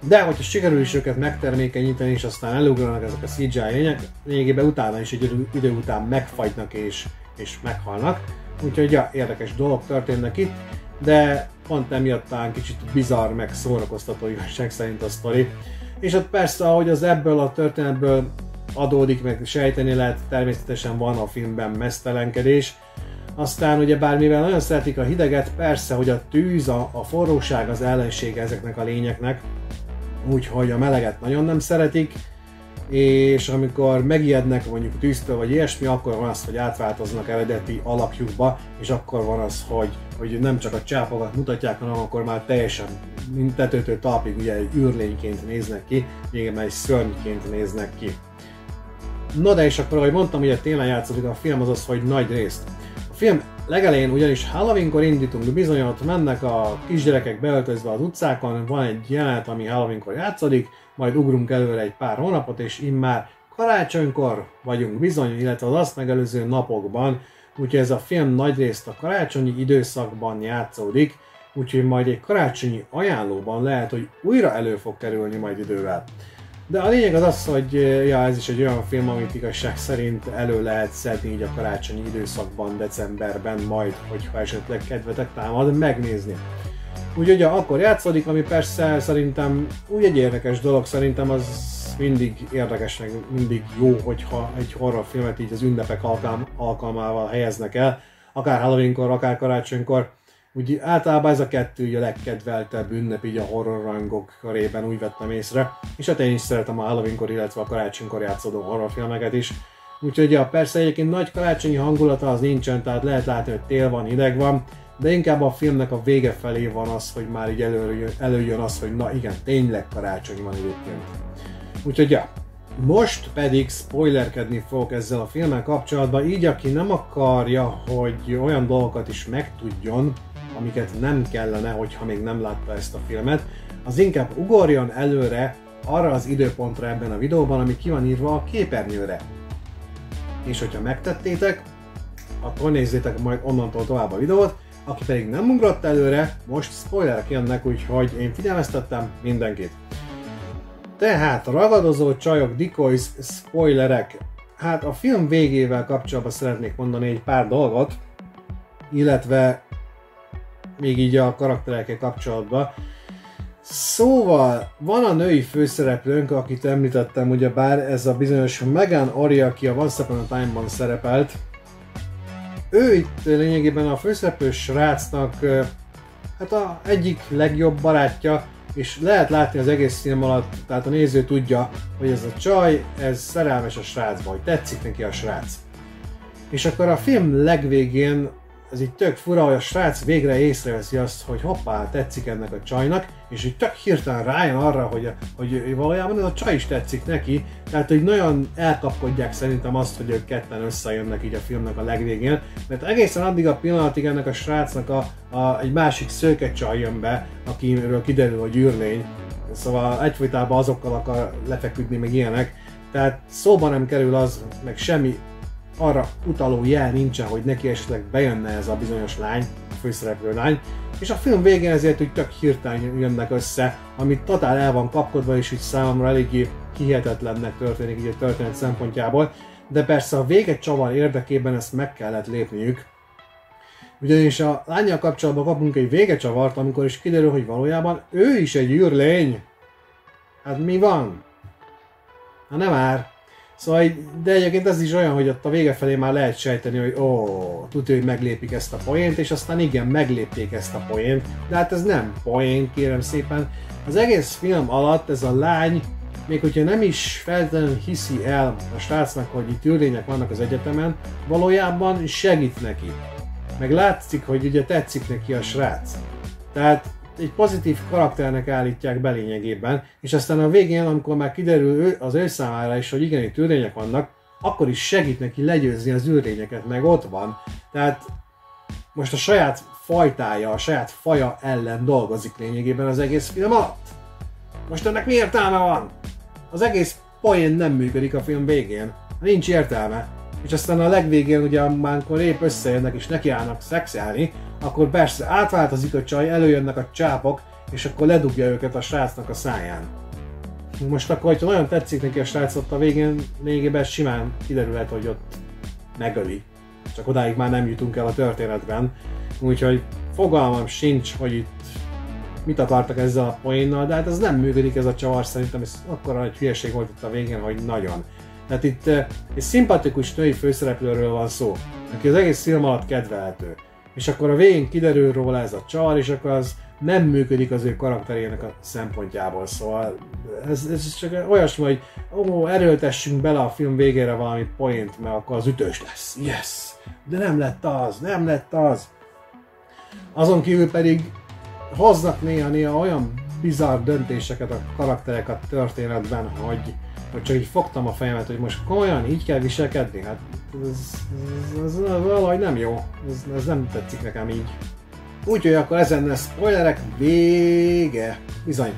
De hogyha sikerül is őket megtermékenyíteni, és aztán elugranak ezek a CGI lények, lényegében utána is egy idő, után megfagynak és, és meghalnak. Úgyhogy ja, érdekes dolgok történnek itt, de pont emiatt talán kicsit bizarr, meg szórakoztató igazság szerint a sztori. És ott persze, ahogy az ebből a történetből adódik, meg sejteni lehet, természetesen van a filmben mesztelenkedés, aztán ugye bármivel nagyon szeretik a hideget, persze, hogy a tűz, a, a forróság az ellensége ezeknek a lényeknek, úgyhogy a meleget nagyon nem szeretik, és amikor megijednek mondjuk tűztől vagy ilyesmi, akkor van az, hogy átváltoznak eredeti alapjukba, és akkor van az, hogy, hogy nem csak a csápokat mutatják, hanem akkor már teljesen mint tetőtől talpig ugye egy űrlényként néznek ki, még egy szörnyként néznek ki. No de és akkor, ahogy mondtam, ugye télen játszódik a film, az hogy nagy részt. A film Legelején ugyanis Halloweenkor indítunk, bizony ott mennek a kisgyerekek beöltözve az utcákon, van egy jelenet, ami Halloweenkor játszódik, majd ugrunk előre egy pár hónapot, és immár karácsonykor vagyunk bizony, illetve az azt megelőző napokban, úgyhogy ez a film nagyrészt a karácsonyi időszakban játszódik, úgyhogy majd egy karácsonyi ajánlóban lehet, hogy újra elő fog kerülni majd idővel. De a lényeg az az, hogy ja, ez is egy olyan film, amit igazság szerint elő lehet szedni így a karácsonyi időszakban, decemberben majd, hogyha esetleg kedvetek támad megnézni. Úgyhogy ja, akkor játszódik, ami persze szerintem úgy egy érdekes dolog, szerintem az mindig érdekes, meg mindig jó, hogyha egy horrorfilmet így az ünnepek alkalm, alkalmával helyeznek el, akár Halloweenkor, akár karácsonykor. Úgy általában ez a kettő ugye a legkedveltebb ünnep így a horror rangok körében úgy vettem észre, és hát én is szeretem a Halloweenkor, illetve a karácsonykor játszódó horrorfilmeket is. Úgyhogy ja, persze egyébként nagy karácsonyi hangulata az nincsen, tehát lehet látni, hogy tél van, hideg van, de inkább a filmnek a vége felé van az, hogy már így előjön, előjön az, hogy na igen, tényleg karácsony van egyébként. Úgyhogy ja, most pedig spoilerkedni fogok ezzel a filmmel kapcsolatban, így aki nem akarja, hogy olyan dolgokat is megtudjon, amiket nem kellene, hogyha még nem látta ezt a filmet, az inkább ugorjon előre arra az időpontra ebben a videóban, ami ki van írva a képernyőre. És hogyha megtettétek, akkor nézzétek majd onnantól tovább a videót, aki pedig nem ugrott előre, most spoilerek jönnek, úgyhogy én figyelmeztettem mindenkit. Tehát ragadozó csajok, decoys, spoilerek. Hát a film végével kapcsolatban szeretnék mondani egy pár dolgot, illetve még így a karakterekkel kapcsolatban. Szóval, van a női főszereplőnk, akit említettem, ugye bár ez a bizonyos Megan Ari, aki a Once Upon a Time-ban szerepelt. Ő itt lényegében a főszereplő srácnak hát a egyik legjobb barátja, és lehet látni az egész film alatt, tehát a néző tudja, hogy ez a csaj, ez szerelmes a srácba, hogy tetszik neki a srác. És akkor a film legvégén ez így tök fura, hogy a srác végre észreveszi azt, hogy hoppá, tetszik ennek a csajnak, és így tök hirtelen rájön arra, hogy, hogy valójában ez a csaj is tetszik neki, tehát hogy nagyon elkapkodják szerintem azt, hogy ők ketten összejönnek így a filmnek a legvégén, mert egészen addig a pillanatig ennek a srácnak a, a, egy másik szőke csaj jön be, akiről kiderül, hogy űrlény, szóval egyfolytában azokkal akar lefeküdni, meg ilyenek, tehát szóba nem kerül az, meg semmi arra utaló jel nincsen, hogy neki esetleg bejönne ez a bizonyos lány, a főszereplő lány, és a film végén ezért úgy tök hirtelen jönnek össze, ami totál el van kapkodva, és így számomra eléggé hihetetlennek történik így a történet szempontjából, de persze a vége csavar érdekében ezt meg kellett lépniük, ugyanis a lányjal kapcsolatban kapunk egy végecsavart, amikor is kiderül, hogy valójában ő is egy űrlény. Hát mi van? Hát nem már. Szóval, de egyébként ez is olyan, hogy ott a vége felé már lehet sejteni, hogy ó, tudja, hogy meglépik ezt a poént, és aztán igen, meglépték ezt a poént, de hát ez nem poén, kérem szépen. Az egész film alatt ez a lány, még hogyha nem is feltétlenül hiszi el a srácnak, hogy itt űrlények vannak az egyetemen, valójában segít neki. Meg látszik, hogy ugye tetszik neki a srác. Tehát egy pozitív karakternek állítják be lényegében, és aztán a végén, amikor már kiderül ő, az ő számára is, hogy igen, itt űrlények vannak, akkor is segít neki legyőzni az űrlényeket, meg ott van. Tehát most a saját fajtája, a saját faja ellen dolgozik lényegében az egész film alatt. Most ennek mi értelme van? Az egész poén nem működik a film végén. Nincs értelme. És aztán a legvégén ugye, amikor épp összejönnek és nekiállnak szexelni, akkor persze átváltozik a csaj, előjönnek a csápok, és akkor ledugja őket a srácnak a száján. Most akkor, hogyha nagyon tetszik neki a srác, ott a végén lényegében simán kiderülhet, hogy ott megöli. Csak odáig már nem jutunk el a történetben. Úgyhogy fogalmam sincs, hogy itt mit akartak ezzel a poénnal, de hát ez nem működik ez a csavar, szerintem ez akkora egy hülyeség volt itt a végén, hogy nagyon. Tehát itt eh, egy szimpatikus női főszereplőről van szó, aki az egész film alatt kedvelhető és akkor a végén kiderül róla ez a csar, és akkor az nem működik az ő karakterének a szempontjából, szóval ez, ez csak olyasmi, hogy ó, erőltessünk bele a film végére valami point, mert akkor az ütős lesz. Yes! De nem lett az, nem lett az. Azon kívül pedig hoznak néha-néha olyan bizarr döntéseket a karakterek a történetben, hogy hogy csak így fogtam a fejemet, hogy most komolyan így kell viselkedni, hát ez, ez, ez, ez valahogy nem jó, ez, ez nem tetszik nekem így. Úgyhogy akkor ezen lesz spoilerek vége. Bizony.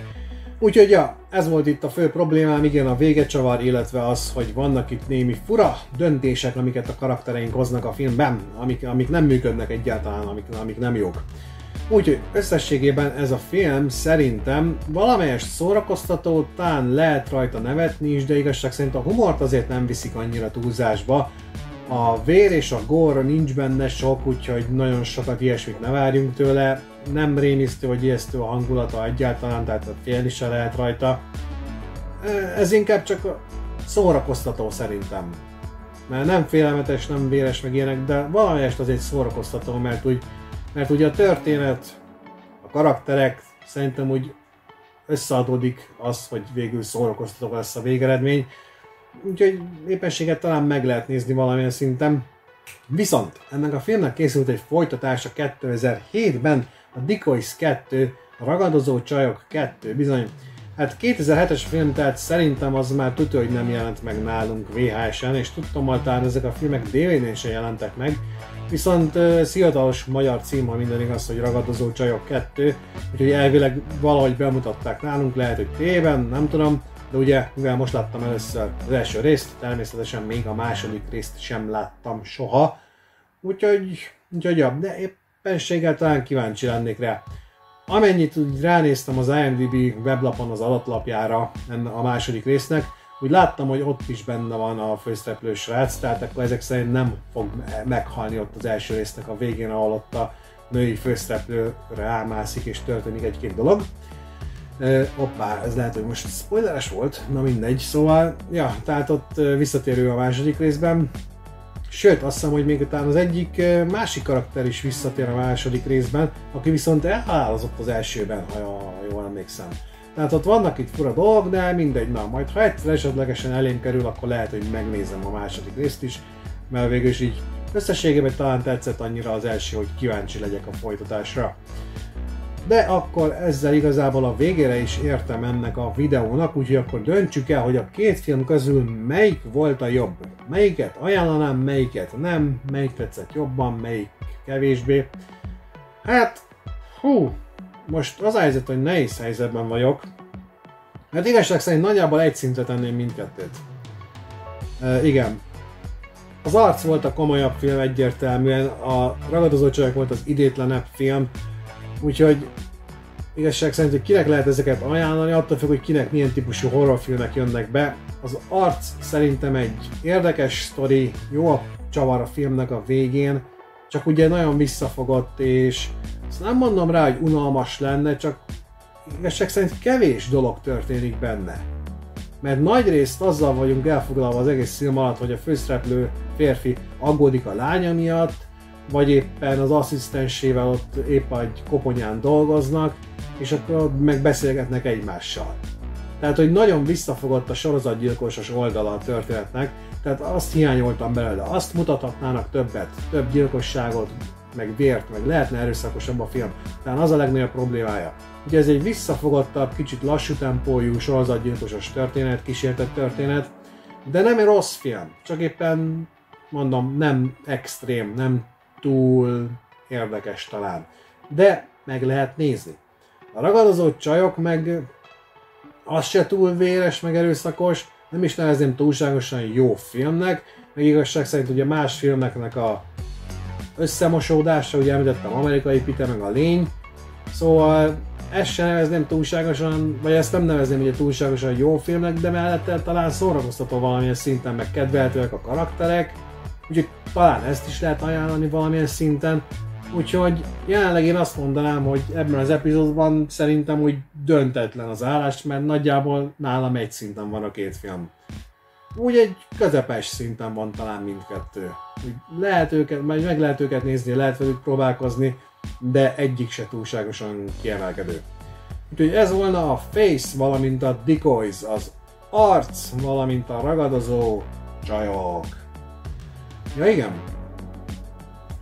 Úgyhogy ja, ez volt itt a fő problémám, igen a vége csavar, illetve az, hogy vannak itt némi fura döntések, amiket a karaktereink hoznak a filmben, amik, amik nem működnek egyáltalán, amik, amik nem jók. Úgyhogy összességében ez a film szerintem valamelyest szórakoztató, talán lehet rajta nevetni is, de igazság szerint a humort azért nem viszik annyira túlzásba. A vér és a gór nincs benne sok, úgyhogy nagyon sokat ilyesmit ne várjunk tőle. Nem rémisztő vagy ijesztő a hangulata egyáltalán, tehát félni se lehet rajta. Ez inkább csak szórakoztató szerintem. Mert nem félelmetes, nem véres meg ilyenek, de valamelyest azért szórakoztató, mert úgy mert ugye a történet, a karakterek szerintem úgy összeadódik az, hogy végül szórakoztató lesz a végeredmény. Úgyhogy éppenséget talán meg lehet nézni valamilyen szinten. Viszont ennek a filmnek készült egy folytatása 2007-ben, a Decoys 2, a Ragadozó Csajok 2, bizony. Hát 2007-es film, tehát szerintem az már tudja, hogy nem jelent meg nálunk VHS-en, és tudtam, hogy talán ezek a filmek DVD-n sem jelentek meg, Viszont uh, szivatalos magyar cím, ha minden igaz, hogy Ragadozó Csajok 2, úgyhogy elvileg valahogy bemutatták nálunk, lehet, hogy téven, nem tudom, de ugye, mivel most láttam először az első részt, természetesen még a második részt sem láttam soha, úgyhogy, úgyhogy ja, de éppenséggel talán kíváncsi lennék rá. Amennyit úgy ránéztem az IMDb weblapon az alatlapjára a második résznek, úgy láttam, hogy ott is benne van a főszereplő srác, tehát akkor ezek szerint nem fog meghalni ott az első résznek a végén, ahol ott a női főszereplő rámászik és történik egy-két dolog. Uh, hoppá, ez lehet, hogy most spoileres volt, na mindegy. Szóval, ja, tehát ott visszatérő a második részben. Sőt, azt hiszem, hogy még utána az egyik másik karakter is visszatér a második részben, aki viszont elhalálozott az elsőben, ha jól emlékszem. Tehát ott vannak itt fura dolgok, de mindegy, na majd ha egyszer esetlegesen elém kerül, akkor lehet, hogy megnézem a második részt is, mert végül is így összességében talán tetszett annyira az első, hogy kíváncsi legyek a folytatásra. De akkor ezzel igazából a végére is értem ennek a videónak, úgyhogy akkor döntsük el, hogy a két film közül melyik volt a jobb. Melyiket ajánlanám, melyiket nem, melyik tetszett jobban, melyik kevésbé. Hát, hú, most az a helyzet, hogy nehéz helyzetben vagyok. Hát igazság szerint nagyjából egy szintre tenném mindkettőt. E, igen. Az arc volt a komolyabb film egyértelműen, a ragadozó csajok volt az idétlenebb film, úgyhogy igazság szerint, hogy kinek lehet ezeket ajánlani, attól függ, hogy kinek milyen típusú horrorfilmek jönnek be. Az arc szerintem egy érdekes sztori, jó a csavar a filmnek a végén, csak ugye nagyon visszafogott, és azt nem mondom rá, hogy unalmas lenne, csak igazság szerint kevés dolog történik benne. Mert nagy részt azzal vagyunk elfoglalva az egész film alatt, hogy a főszereplő férfi aggódik a lánya miatt, vagy éppen az asszisztensével ott épp egy koponyán dolgoznak, és akkor meg beszélgetnek egymással. Tehát, hogy nagyon visszafogott a sorozatgyilkosos oldala a történetnek, tehát azt hiányoltam belőle, azt mutathatnának többet, több gyilkosságot, meg vért, meg lehetne erőszakosabb a film. Tehát az a legnagyobb problémája. Ugye ez egy visszafogottabb, kicsit lassú tempójú, sorozatgyilkosos történet, kísértett történet, de nem egy rossz film, csak éppen mondom, nem extrém, nem túl érdekes talán. De meg lehet nézni. A ragadozott csajok meg az se túl véres, meg erőszakos, nem is nevezném túlságosan jó filmnek, meg igazság szerint ugye más filmeknek a összemosódása, ugye említettem amerikai pite meg a lény, szóval ezt sem nevezném túlságosan, vagy ezt nem nevezném ugye túlságosan jó filmnek, de mellette talán szórakoztató valamilyen szinten, meg kedvelhetőek a karakterek, úgyhogy talán ezt is lehet ajánlani valamilyen szinten, Úgyhogy jelenleg én azt mondanám, hogy ebben az epizódban szerintem úgy döntetlen az állás, mert nagyjából nálam egy szinten van a két film. Úgy egy közepes szinten van talán mindkettő. Lehet őket, majd meg lehet őket nézni, lehet velük próbálkozni, de egyik se túlságosan kiemelkedő. Úgyhogy ez volna a Face, valamint a Decoys, az arc, valamint a ragadozó csajok. Ja igen.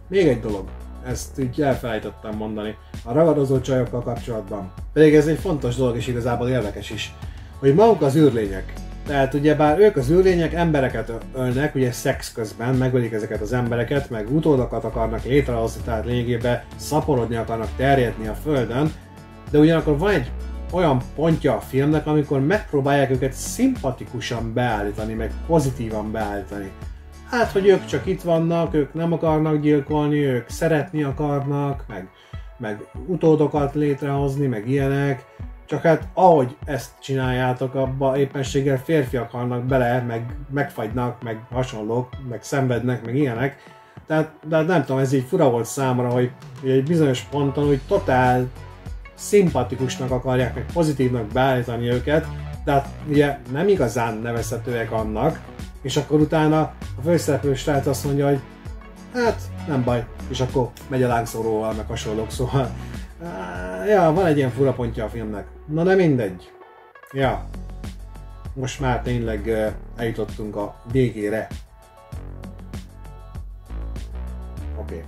Még egy dolog ezt így elfelejtettem mondani a ragadozó csajokkal kapcsolatban. Pedig ez egy fontos dolog és igazából érdekes is, hogy maguk az űrlények. Tehát ugye bár ők az űrlények embereket ölnek, ugye szex közben megölik ezeket az embereket, meg utódokat akarnak létrehozni, tehát lényegében szaporodni akarnak terjedni a Földön, de ugyanakkor van egy olyan pontja a filmnek, amikor megpróbálják őket szimpatikusan beállítani, meg pozitívan beállítani. Hát, hogy ők csak itt vannak, ők nem akarnak gyilkolni, ők szeretni akarnak, meg meg utódokat létrehozni, meg ilyenek, csak hát ahogy ezt csináljátok, abba éppenséggel férfiak halnak bele, meg megfagynak, meg hasonlók, meg szenvednek, meg ilyenek. Tehát, de nem tudom, ez így fura volt számomra, hogy, hogy egy bizonyos ponton hogy totál szimpatikusnak akarják, meg pozitívnak beállítani őket, de hát ugye nem igazán nevezhetőek annak, és akkor utána a főszereplő srác azt mondja, hogy hát nem baj, és akkor megy a lángszóróval, meg hasonlók, szóval ja, van egy ilyen fura pontja a filmnek. Na de mindegy. Ja, most már tényleg eljutottunk a végére. Oké. Okay.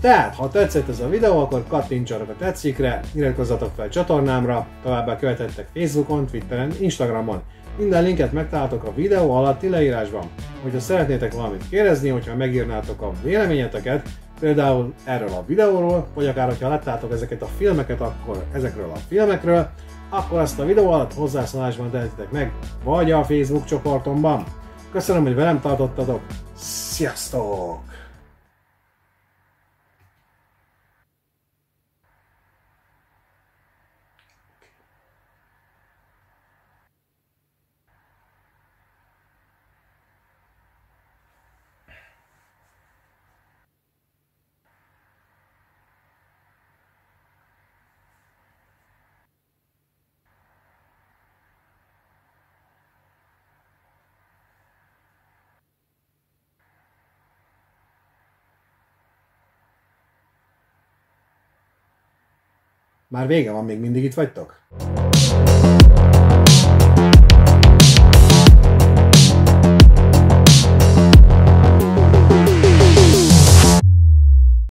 Tehát, ha tetszett ez a videó, akkor kattintsatok a tetszikre, iratkozzatok fel csatornámra, továbbá követettek Facebookon, Twitteren, Instagramon. Minden linket megtaláltok a videó alatti leírásban. Hogyha szeretnétek valamit kérdezni, hogyha megírnátok a véleményeteket, például erről a videóról, vagy akár hogyha láttátok ezeket a filmeket, akkor ezekről a filmekről, akkor azt a videó alatt hozzászólásban tehetitek meg, vagy a Facebook csoportomban. Köszönöm, hogy velem tartottatok. Sziasztok! Már vége van, még mindig itt vagytok?